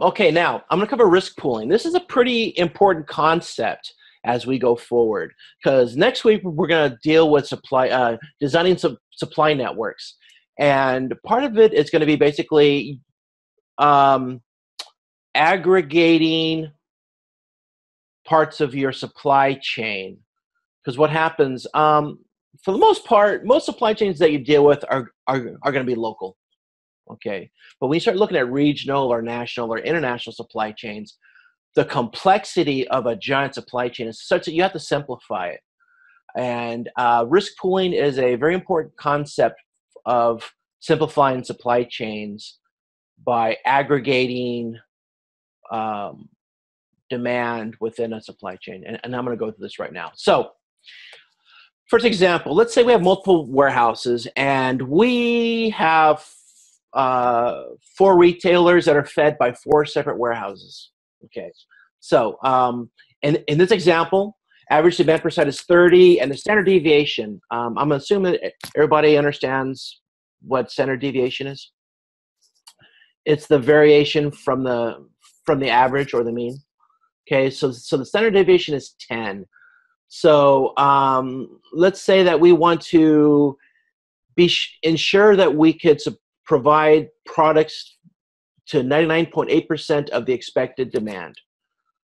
Okay, now I'm going to cover risk pooling. This is a pretty important concept as we go forward because next week we're going to deal with supply uh, designing some supply networks and part of it is going to be basically um, aggregating parts of your supply chain because what happens um, for the most part most supply chains that you deal with are, are, are going to be local okay but when you start looking at regional or national or international supply chains the complexity of a giant supply chain is such that you have to simplify it and uh, risk pooling is a very important concept of simplifying supply chains by aggregating um, demand within a supply chain. And, and I'm going to go through this right now. So, first example, let's say we have multiple warehouses and we have uh, four retailers that are fed by four separate warehouses. Okay, so um, in, in this example, average demand per site is 30 and the standard deviation, um, I'm assuming everybody understands what standard deviation is. It's the variation from the from the average or the mean. Okay, so so the standard deviation is 10. So um, let's say that we want to be ensure that we could provide products to 99.8% of the expected demand.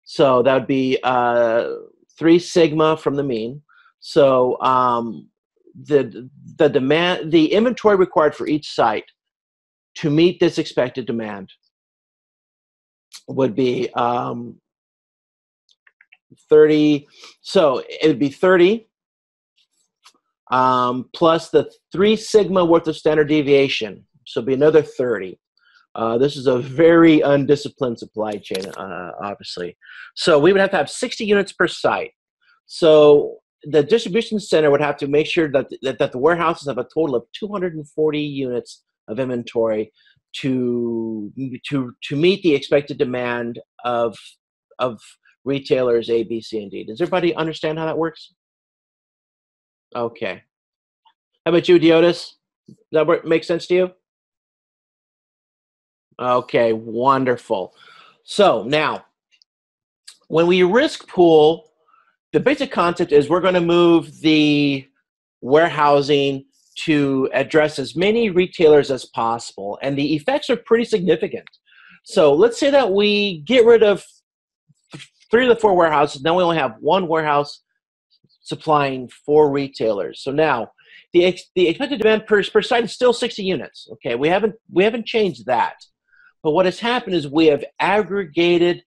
So that would be uh, three sigma from the mean. So um, the the demand the inventory required for each site to meet this expected demand would be um, 30 so it would be 30 um, plus the three sigma worth of standard deviation so be another 30 uh, this is a very undisciplined supply chain uh, obviously so we would have to have 60 units per site so the distribution center would have to make sure that, that, that the warehouses have a total of 240 units of inventory to to to meet the expected demand of of retailers A, B, C, and D. Does everybody understand how that works? Okay. How about you, Deotis? Does that make sense to you? Okay, wonderful. So now, when we risk pool, the basic concept is we're going to move the warehousing to address as many retailers as possible, and the effects are pretty significant. So let's say that we get rid of three of the four warehouses. Now we only have one warehouse supplying four retailers. So now the ex- the expected demand per, per site is still 60 units. Okay, we haven't we haven't changed that, but what has happened is we have aggregated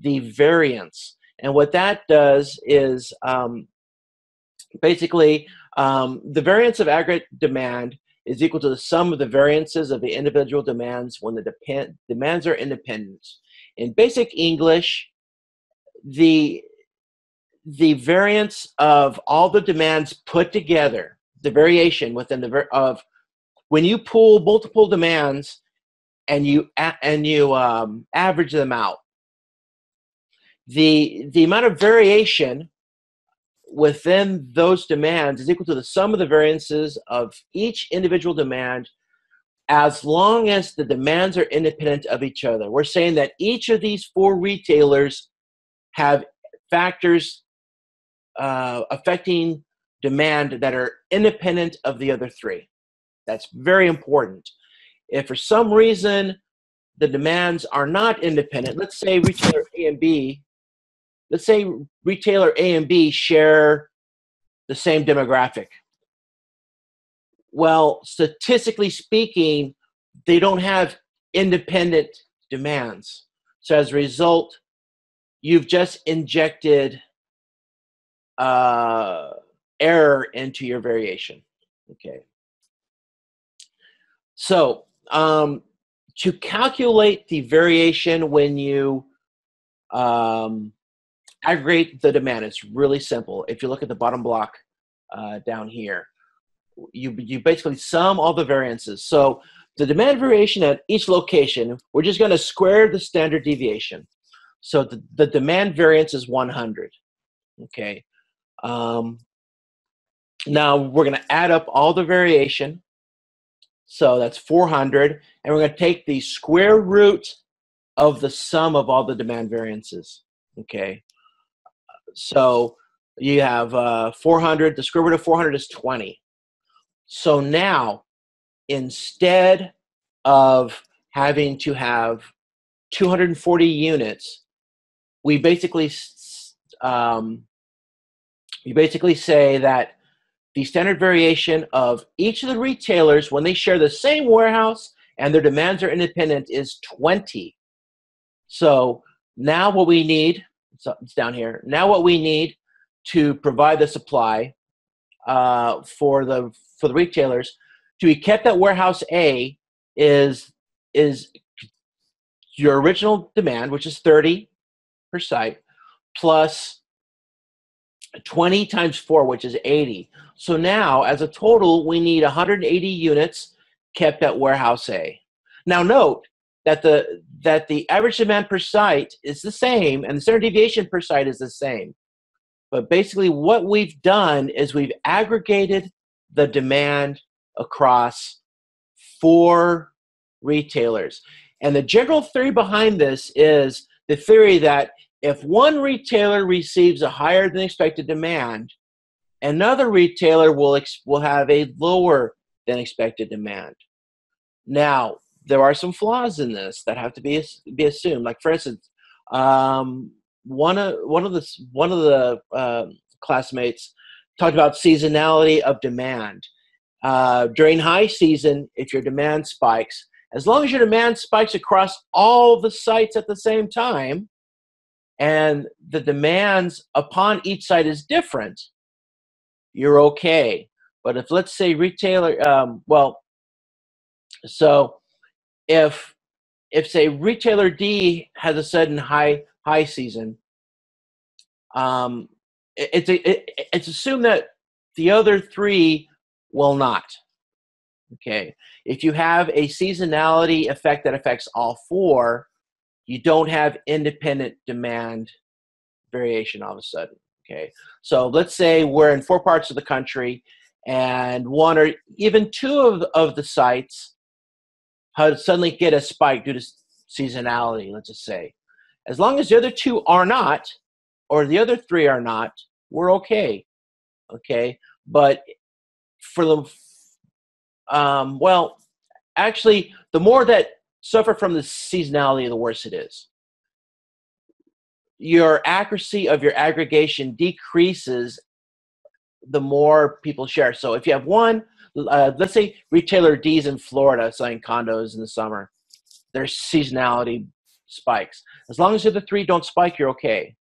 the variance and what that does is um, basically um, the variance of aggregate demand is equal to the sum of the variances of the individual demands when the depend- demands are independent. In basic English, the the variance of all the demands put together, the variation within the ver- of when you pull multiple demands and you and you um, average them out, the the amount of variation within those demands is equal to the sum of the variances of each individual demand as long as the demands are independent of each other. We're saying that each of these four retailers have factors uh, affecting demand that are independent of the other three. That's very important. If for some reason the demands are not independent, let's say retailer A and B let's say retailer A and B share the same demographic. Well, statistically speaking, they don't have independent demands. So as a result, you've just injected uh, error into your variation. Okay. So um, to calculate the variation when you um, aggregate the demand. It's really simple. If you look at the bottom block uh, down here, you, you basically sum all the variances. So the demand variation at each location, we're just going to square the standard deviation. So the, the demand variance is 100. Okay. Um, now we're going to add up all the variation. So that's 400. And we're going to take the square root of the sum of all the demand variances. Okay. So you have uh, 400, the square root of 400 is 20. So now, instead of having to have 240 units, we basically um, we basically say that the standard variation of each of the retailers when they share the same warehouse and their demands are independent is 20. So now what we need, it's down here, now what we need to provide the supply uh, for the for the retailers to be kept at warehouse A is is your original demand, which is 30 per site, plus 20 times 4, which is 80. So now, as a total, we need 180 units kept at warehouse A. Now note that the that the average demand per site is the same and the standard deviation per site is the same. But basically what we've done is we've aggregated the demand across four retailers. And the general theory behind this is the theory that if one retailer receives a higher than expected demand, another retailer will, ex- will have a lower than expected demand. Now, there are some flaws in this that have to be, be assumed. Like, for instance, um, one, of, one of the, one of the uh, classmates talked about seasonality of demand. Uh, during high season, if your demand spikes, as long as your demand spikes across all the sites at the same time, and the demands upon each site is different, you're okay. But if let's say retailer, um, well, so if if say retailer D has a sudden high high season, um, it, it's a, it, it's assumed that the other three will not. Okay, if you have a seasonality effect that affects all four, you don't have independent demand variation all of a sudden. Okay, so let's say we're in four parts of the country, and one or even two of, of the sites suddenly get a spike due to seasonality, let's just say. As long as the other two are not, or the other three are not, we're okay. Okay, but for the um, well, actually, the more that suffer from the seasonality, the worse it is. Your accuracy of your aggregation decreases the more people share. So if you have one, uh, let's say retailer D's in Florida selling condos in the summer, their seasonality spikes. As long as the three don't spike, you're okay.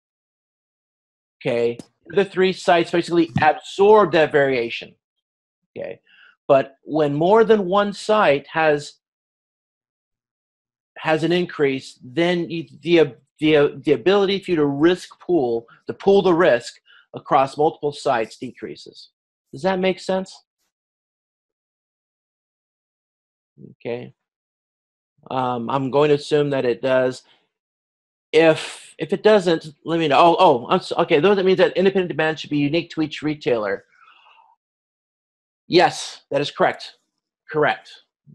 Okay, the three sites basically absorb that variation. Okay, but when more than one site has has an increase, then you, the, the, the ability for you to risk pool, to pool the risk across multiple sites decreases. Does that make sense? Okay. Um, I'm going to assume that it does. If if it doesn't, let me know. Oh, oh, okay. Though that means that independent demand should be unique to each retailer. Yes, that is correct. Correct.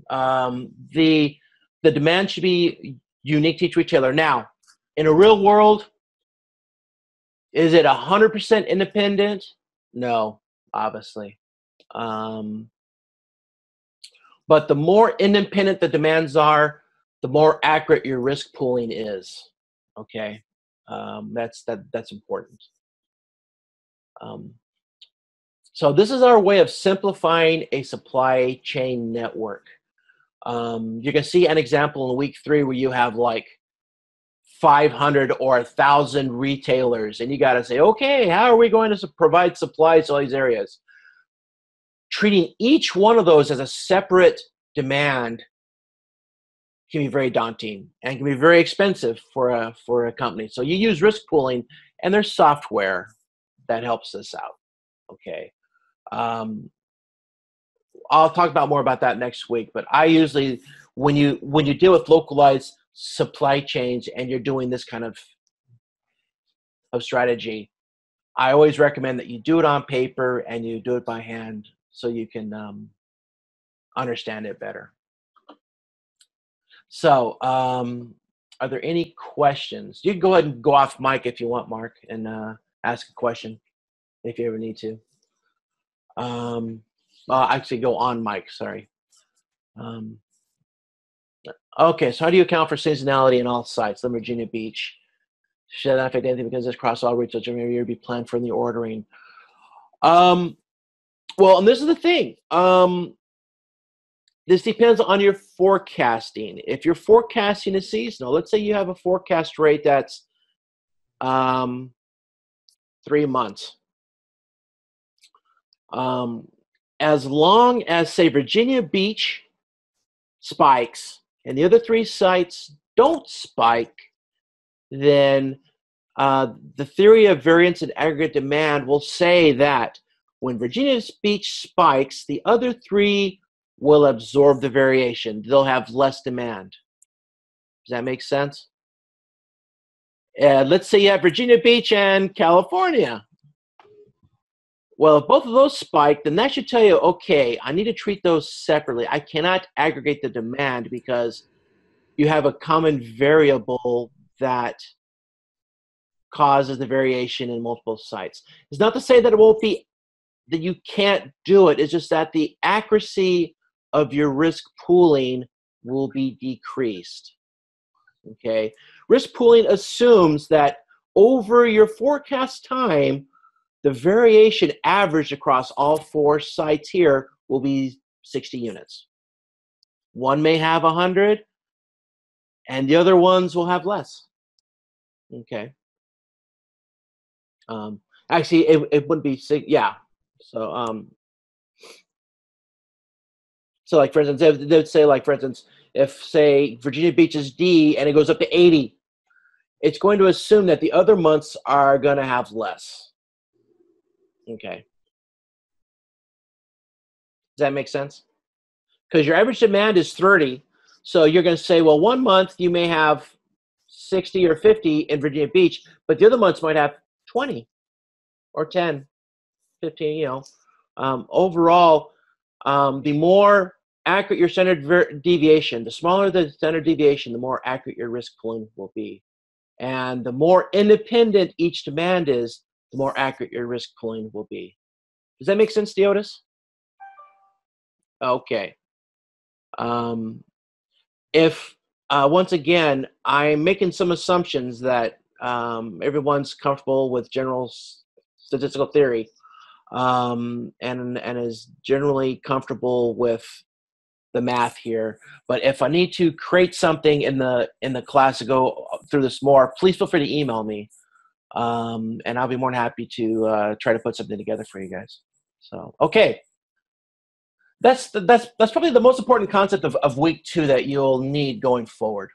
Um, the the demand should be unique to each retailer. Now, in a real world, is it 100% independent? No, obviously. Um, but the more independent the demands are, the more accurate your risk pooling is. Okay, um, that's that that's important. Um, so this is our way of simplifying a supply chain network. Um, you can see an example in week three where you have like 500 or a thousand retailers, and you got to say, okay, how are we going to provide supplies to all these areas? Treating each one of those as a separate demand can be very daunting and can be very expensive for a for a company. So you use risk pooling, and there's software that helps us out. Okay. Um, I'll talk about more about that next week. But I usually, when you when you deal with localized supply chains and you're doing this kind of of strategy, I always recommend that you do it on paper and you do it by hand so you can um, understand it better. So um, are there any questions? You can go ahead and go off mic if you want, Mark, and uh, ask a question if you ever need to. Um, uh, actually, go on mic. Sorry. Um, okay, so how do you account for seasonality in all sites? The Virginia Beach. Should that affect anything because this cross all routes every year be planned for in the ordering? Um, well, and this is the thing. Um, this depends on your forecasting. If you're forecasting a seasonal, let's say you have a forecast rate that's um, three months. Um, as long as, say, Virginia Beach spikes and the other three sites don't spike, then uh, the theory of variance and aggregate demand will say that when Virginia Beach spikes, the other three will absorb the variation. They'll have less demand. Does that make sense? Uh, let's say you have Virginia Beach and California. Well, if both of those spike, then that should tell you, okay, I need to treat those separately. I cannot aggregate the demand because you have a common variable that causes the variation in multiple sites. It's not to say that it won't be that you can't do it. It's just that the accuracy of your risk pooling will be decreased. Okay, risk pooling assumes that over your forecast time, the variation averaged across all four sites here will be 60 units. One may have 100, and the other ones will have less. Okay. Um, actually, it, it wouldn't be, yeah. So, um, so like for instance, they would say like for instance, if say Virginia Beach is D and it goes up to 80, it's going to assume that the other months are going to have less. Okay. Does that make sense? Because your average demand is 30. So you're going to say, well, one month you may have 60 or 50 in Virginia Beach, but the other months might have 20 or 10, 15, you know. Um, overall, um, the more accurate your standard deviation, the smaller the standard deviation, the more accurate your risk pooling will be. And the more independent each demand is, the more accurate your risk pooling will be. Does that make sense, Deotis? Okay. Um, if, uh, once again, I'm making some assumptions that um, everyone's comfortable with general statistical theory um, and, and is generally comfortable with the math here. But if I need to create something in the in the class to go through this more, please feel free to email me, um, and I'll be more than happy to uh, try to put something together for you guys. So okay, that's that's that's probably the most important concept of, of week two that you'll need going forward.